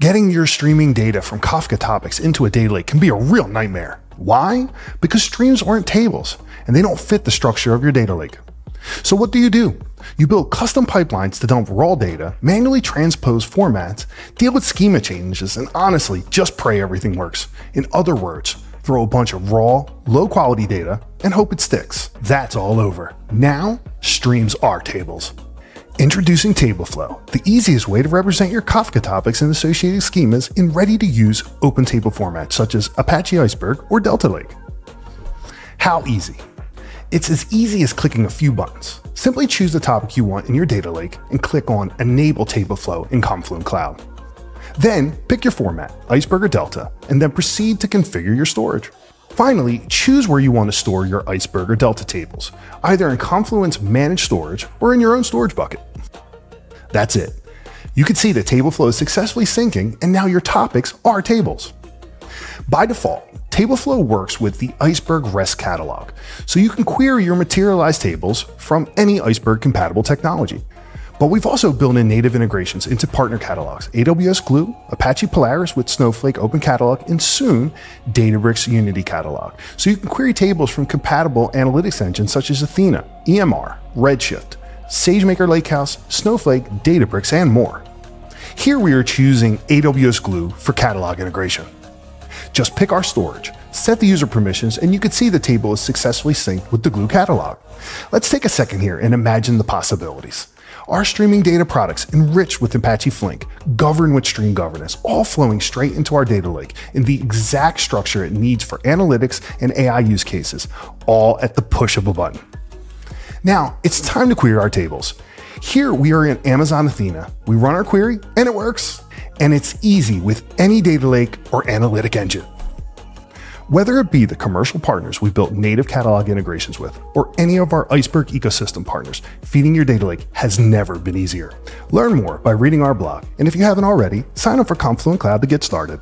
Getting your streaming data from Kafka topics into a data lake can be a real nightmare. Why? Because streams aren't tables, and they don't fit the structure of your data lake. So what do you do? You build custom pipelines to dump raw data, manually transpose formats, deal with schema changes, and honestly, just pray everything works. In other words, throw a bunch of raw, low quality data and hope it sticks. That's all over. Now, streams are tables. Introducing TableFlow, the easiest way to represent your Kafka topics and associated schemas in ready to use open table formats such as Apache Iceberg or Delta Lake. How easy? It's as easy as clicking a few buttons. Simply choose the topic you want in your data lake and click on Enable TableFlow in Confluent Cloud. Then pick your format, Iceberg or Delta, and then proceed to configure your storage. Finally, choose where you want to store your Iceberg or Delta tables, either in Confluent's managed storage or in your own storage bucket. That's it. You can see the TableFlow is successfully syncing, and now your topics are tables. By default, TableFlow works with the Iceberg REST catalog, so you can query your materialized tables from any Iceberg compatible technology. But we've also built in native integrations into partner catalogs, AWS Glue, Apache Polaris with Snowflake Open Catalog, and soon Databricks Unity Catalog. So you can query tables from compatible analytics engines such as Athena, EMR, Redshift, SageMaker Lakehouse, Snowflake, Databricks, and more. Here we are choosing AWS Glue for catalog integration. Just pick our storage, set the user permissions, and you can see the table is successfully synced with the Glue catalog. Let's take a second here and imagine the possibilities. Our streaming data products enriched with Apache Flink, governed with stream governance, all flowing straight into our data lake in the exact structure it needs for analytics and AI use cases, all at the push of a button. Now, it's time to query our tables. Here we are in Amazon Athena. We run our query and it works and it's easy with any data lake or analytic engine. Whether it be the commercial partners we built native catalog integrations with, or any of our Iceberg ecosystem partners, feeding your data lake has never been easier. Learn more by reading our blog, and if you haven't already, sign up for Confluent Cloud to get started.